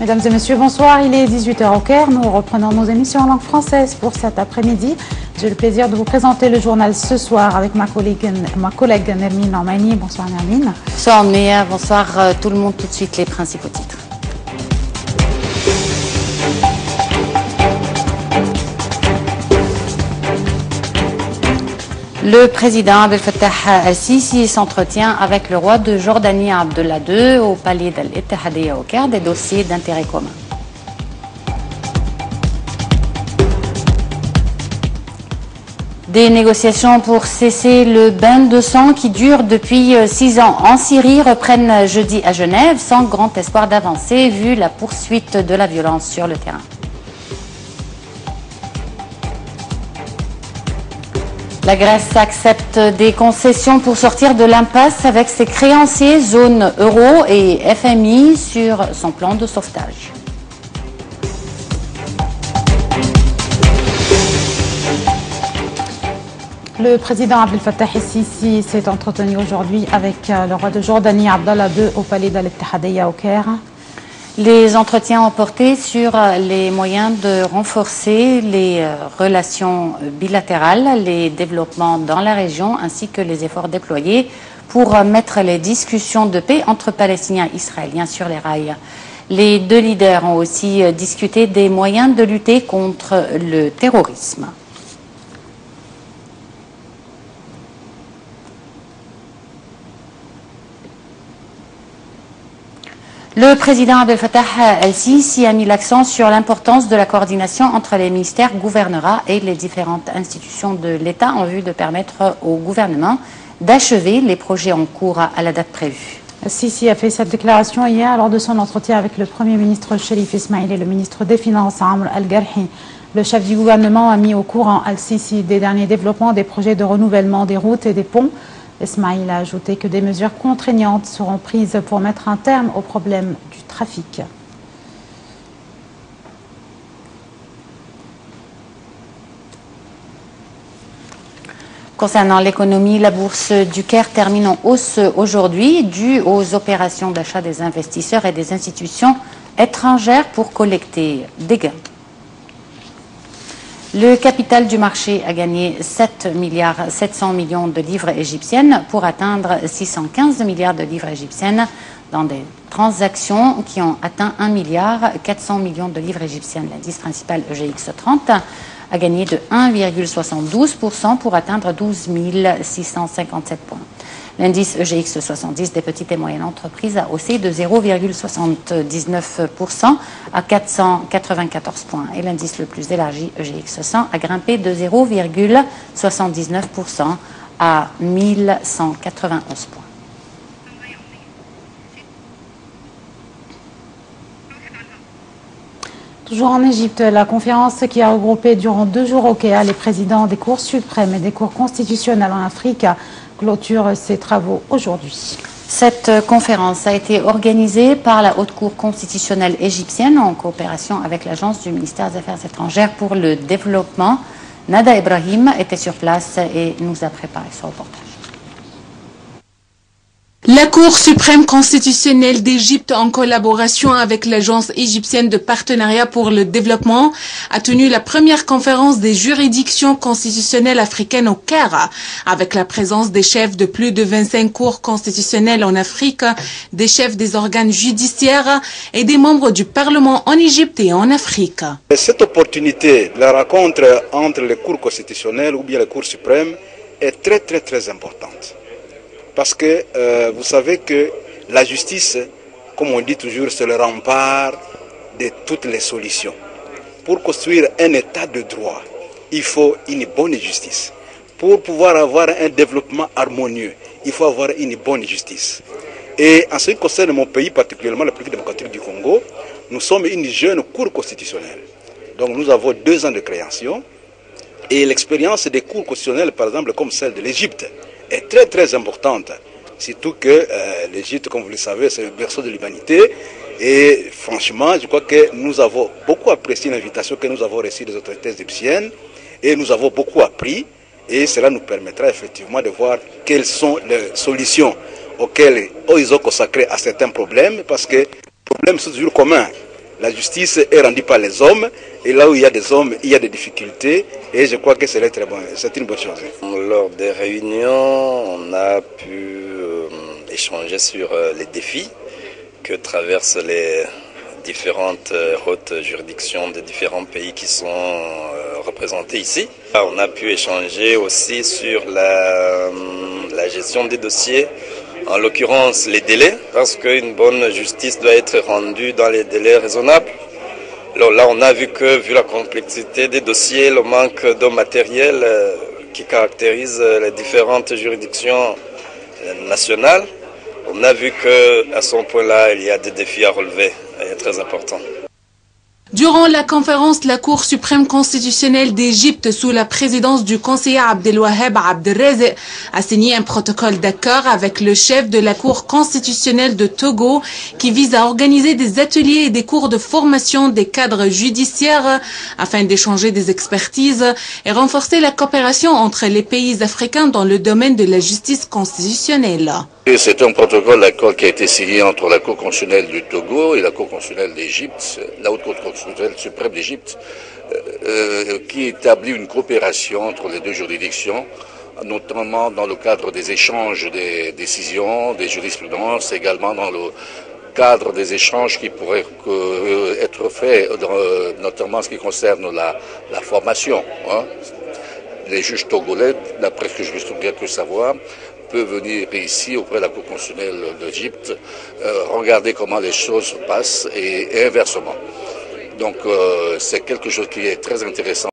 Mesdames et messieurs, bonsoir. Il est 18h au Caire. Nous reprenons nos émissions en langue française pour cet après-midi. J'ai le plaisir de vous présenter le journal ce soir avec ma collègue, ma collègue Nermine Normani. Bonsoir Nermine. Bonsoir Méa, bonsoir euh, tout le monde. Tout de suite les principaux titres. Le président Abdel Fattah al-Sisi s'entretient avec le roi de Jordanie Abdullah II au palais d'Al-Ittihadiyya au Caire des dossiers d'intérêt commun. Des négociations pour cesser le bain de sang qui dure depuis six ans en Syrie reprennent jeudi à Genève sans grand espoir d'avancée vu la poursuite de la violence sur le terrain. La Grèce accepte des concessions pour sortir de l'impasse avec ses créanciers zone euro et FMI sur son plan de sauvetage. Le président Abdel Fattah s'est entretenu aujourd'hui avec euh, le roi de Jordanie Abdallah II au palais d'Al-Ittihadiyya au Caire. Les entretiens ont porté sur les moyens de renforcer les euh, relations bilatérales, les développements dans la région ainsi que les efforts déployés pour mettre les discussions de paix entre Palestiniens et Israéliens sur les rails. Les deux leaders ont aussi euh, discuté des moyens de lutter contre le terrorisme. Le président Abdel Fattah el-Sisi a mis l'accent sur l'importance de la coordination entre les ministères, gouvernerats et les différentes institutions de l'État en vue de permettre au gouvernement d'achever les projets en cours à la date prévue. Sisi a fait cette déclaration hier lors de son entretien avec le Premier ministre Sherif Ismail et le ministre des Finances Al-Garhi. Le chef du gouvernement a mis au courant Al-Sisi des derniers développements des projets de renouvellement des routes et des ponts Ismail a ajouté que des mesures contraignantes seront prises pour mettre un terme au problème du trafic. Concernant l'économie, la bourse du Caire termine en hausse aujourd'hui due aux opérations d'achat des investisseurs et des institutions étrangères pour collecter des gains. Le capital du marché a gagné 7 milliards 700 millions de livres égyptiennes pour atteindre 615 milliards de livres égyptiennes dans des transactions qui ont atteint 1 milliard 400 millions de livres égyptiennes. L'indice principal EGX 30 a gagné de 1,72% pour atteindre 12 657 points. L'indice EGX 70 des petites et moyennes entreprises a haussé de 0,79% à 494 points. Et l'indice le plus élargi, EGX 100, a grimpé de 0,79% à 1191 points. Toujours en Égypte, la conférence qui a regroupé durant deux jours au Caire les présidents des cours suprêmes et des cours constitutionnels en Afrique clôture ses travaux aujourd'hui. Cette conférence a été organisée par la Haute Cour constitutionnelle égyptienne en coopération avec l'Agence du ministère des Affaires étrangères pour le développement. Nada Ibrahim était sur place et nous a préparé ce reportage. La Cour suprême constitutionnelle d'Égypte, en collaboration avec l'Agence égyptienne de partenariat pour le développement, a tenu la première conférence des juridictions constitutionnelles africaines au Caire, avec la présence des chefs de plus de 25 cours constitutionnelles en Afrique, des chefs des organes judiciaires et des membres du Parlement en Égypte et en Afrique. Cette opportunité, la rencontre entre les cours constitutionnelles ou bien les cours suprêmes, est très très très importante. Parce que euh, vous savez que la justice, comme on dit toujours, c'est le rempart de toutes les solutions. Pour construire un état de droit, il faut une bonne justice. Pour pouvoir avoir un développement harmonieux, il faut avoir une bonne justice. Et en ce qui concerne mon pays, particulièrement la République démocratique du Congo, nous sommes une jeune cour constitutionnelle. Donc nous avons deux ans de création. Et l'expérience des cours constitutionnels, par exemple, comme celle de l'Égypte, est très très importante. Surtout que euh, l'Égypte, comme vous le savez, c'est le berceau de l'humanité. Et franchement, je crois que nous avons beaucoup apprécié l'invitation que nous avons reçue des autorités égyptiennes et nous avons beaucoup appris. Et cela nous permettra effectivement de voir quelles sont les solutions auxquelles ils ont consacré à certains problèmes, parce que les problèmes sont toujours communs. La justice est rendue par les hommes, et là où il y a des hommes, il y a des difficultés, et je crois que c'est bon. Une bonne chose. Lors des réunions, on a pu euh, échanger sur euh, les défis que traversent les différentes euh, hautes juridictions de différents pays qui sont représentés ici. On a pu échanger aussi sur la gestion des dossiers en l'occurrence les délais, parce qu'une bonne justice doit être rendue dans les délais raisonnables. Alors là, on a vu que, vu la complexité des dossiers, le manque de matériel euh, qui caractérise les différentes juridictions nationales, on a vu qu'à ce point-là, il y a des défis à relever, et très importants. Durant la conférence, la Cour suprême constitutionnelle d'Égypte, sous la présidence du conseiller Abdelwaheb Abdelreze, a signé un protocole d'accord avec le chef de la Cour constitutionnelle de Togo qui vise à organiser des ateliers et des cours de formation des cadres judiciaires afin d'échanger des expertises et renforcer la coopération entre les pays africains dans le domaine de la justice constitutionnelle. C'est un protocole d'accord qui a été signé entre la Cour constitutionnelle du Togo et la Cour constitutionnelle d'Égypte, la Haute Cour constitutionnelle suprême d'Égypte, euh, qui établit une coopération entre les deux juridictions, notamment dans le cadre des échanges des décisions, des jurisprudences, également dans le cadre des échanges qui pourraient euh, être faits, notamment en ce qui concerne la, formation. Hein. Les juges togolais, d'après ce que je me que savoir, peut venir ici auprès de la Cour constitutionnelle d'Égypte, euh, regarder comment les choses se passent et inversement. Donc euh, c'est quelque chose qui est très intéressant.